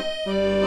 Música